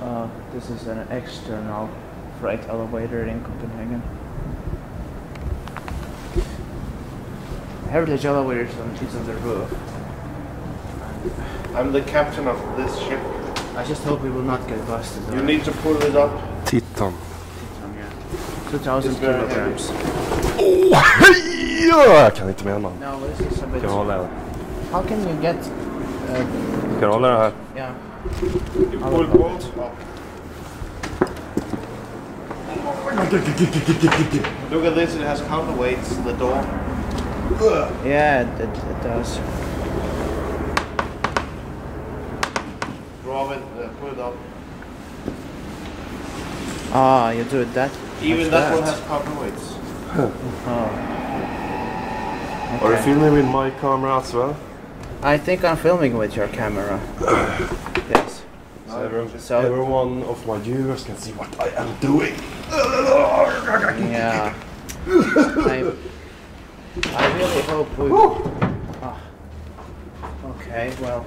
Uh, this is an external freight elevator in Copenhagen. Heritage elevator is on, is on the roof. I'm the captain of this ship. I just hope we will not get busted. You need to pull it up. Titan. Two thousand It's very kilograms. Oh, hej! Jag kan inte med man. No, this is a bit. Ska jag hålla den? How can you get? Uh, Ska du hålla den här? yeah. You pull both up. Look at this, it has counterweights, the door. Yeah, it, it, it does. Drop it, uh, pull it up. Ah, you do it that. Even like that, one has counterweights. Oh. Are you Okay. filming with my camera as well? I think I'm filming with your camera. yes. So, every, So- every of my viewers can see what I am doing. Yeah. I, I really hope we. Ah. Okay, well.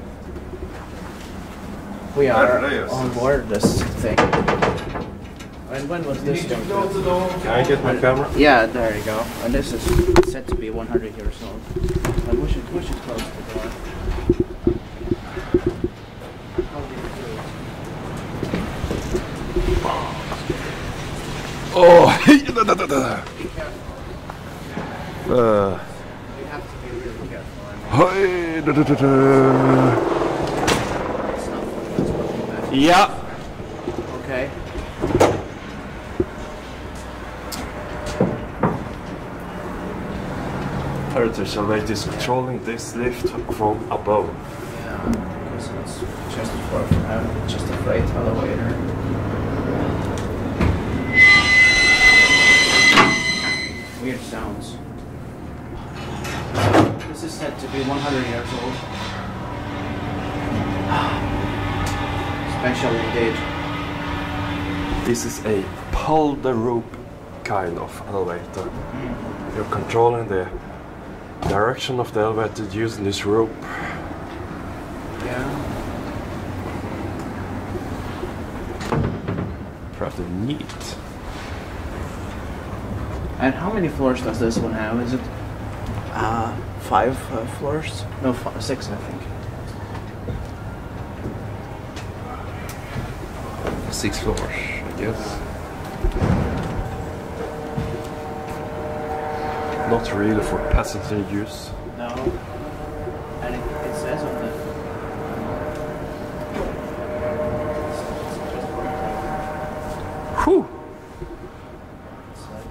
We are on board this thing. And when was this going? Can I get my camera? Yeah, there you go. And this is said to be 100 years old. And we should, we should close the door. How you do it? Åh, hej! Da, da, da, da. Uh, We have to be really careful. I mean, hej! Heritage Elevator is controlling this lift from above. Yeah, because it's just for uh, just a freight elevator. Weird sounds. This is said to be 100 years old. Special indeed. This is a pull the rope kind of elevator. You're controlling the direction of the elevator using this rope. Yeah. Pretty neat. And how many floors does this one have? Is it uh, five uh, floors? No, fi six, I think. Six floors, I guess. Not really for passenger use. No. And it, it says on the. Whew! It's like,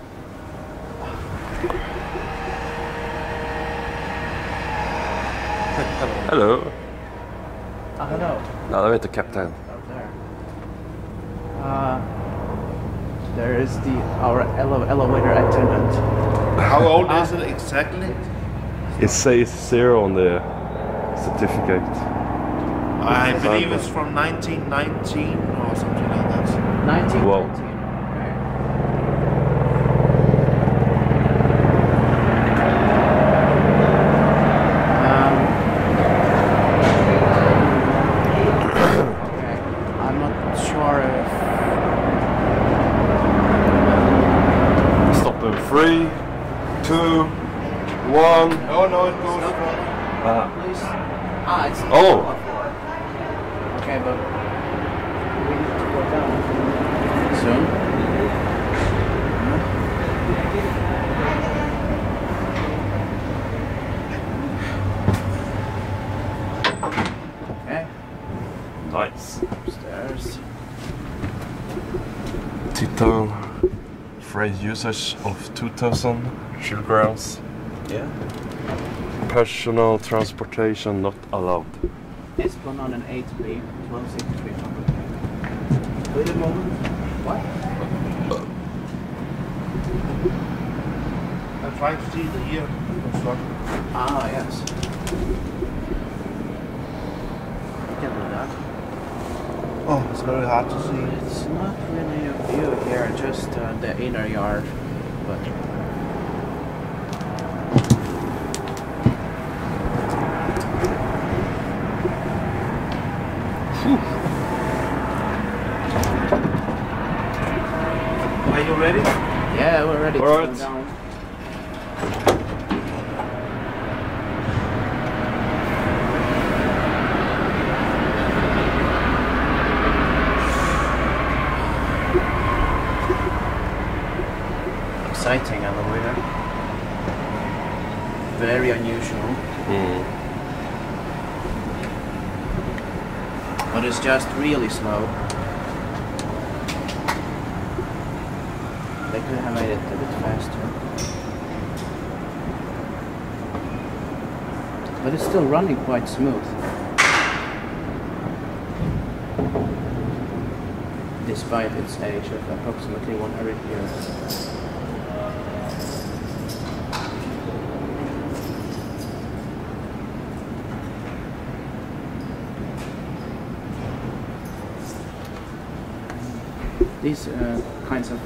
Hello. I don't know. Ja, det heter kapten. Up there. Uh, there is the our ele- elevator attendant. How old ah. is it exactly? It says zero on the certificate. I believe it's from 1919 or something like that. 1919. Wow. Okay. Um, okay. I'm not sure if Stop in three, two, one. Oh no, it goes from. Ah. Please. Ah, it's Oh. a. Okay, but we need to go down soon. Okay, Nice. upstairs. Titan. Freight usage of 2000 kilograms. Yeah. Personal transportation not allowed. It's put on an 8B, 1263 Wait a moment. What? I'm trying to see the year. Ah, yes. I can do that. Oh, it's very hard to see. It's not really a view here, just uh, the inner yard. But Whew. Are you ready? Yeah, we're ready. All right. Exciting elevator. Very unusual. Mm. But it's just really slow. They could have made it a bit faster. But it's still running quite smooth. Despite its age of approximately 100 years. These uh, kinds of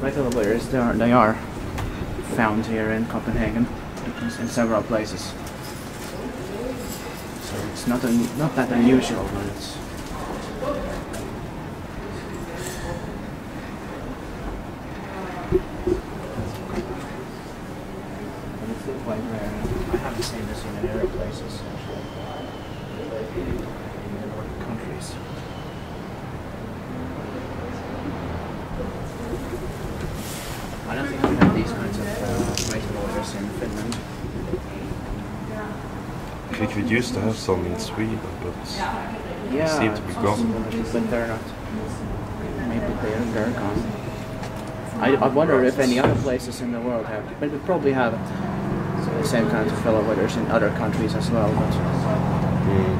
light elevators, they are, they are found here in Copenhagen in, several places. So it's not un, not that unusual, but it's quite rare. I haven't seen this in many other places actually. In the Nordic countries. I don't think we have these kinds of uh, light elevators in Finland. I think we used to have some in Sweden, but Yeah, seem to be gone. but they're not. Maybe they're, they're gone. I, I wonder if any other places in the world have, but we probably have the same kinds of elevators in other countries as well. But mm.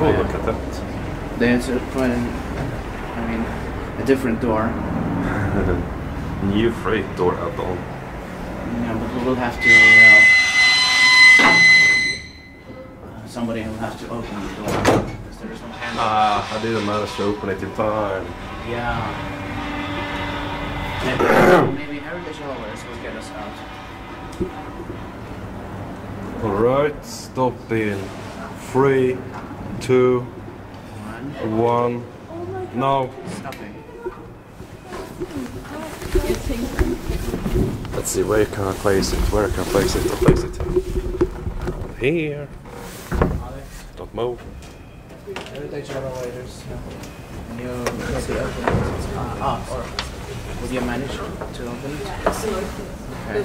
oh, look at that. there's a, I mean, a different door. A New freight door add-on. Yeah, but we will have to. Uh, somebody will have to open the door because there is no handle. Ah, I didn't manage to open it in time. Yeah. Maybe, maybe heritage elevators will get us out. Alright, stop in three, two, One. one. Now, Stopping. let's see, where can I place it? Where can I place it? I'll place it here. Don't move. Heritage elevators. Can you let's open it? Ah, ah, or would you manage to open it? Okay.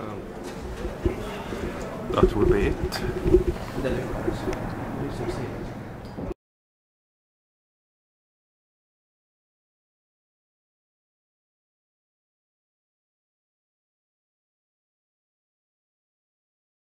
Um, that will be it.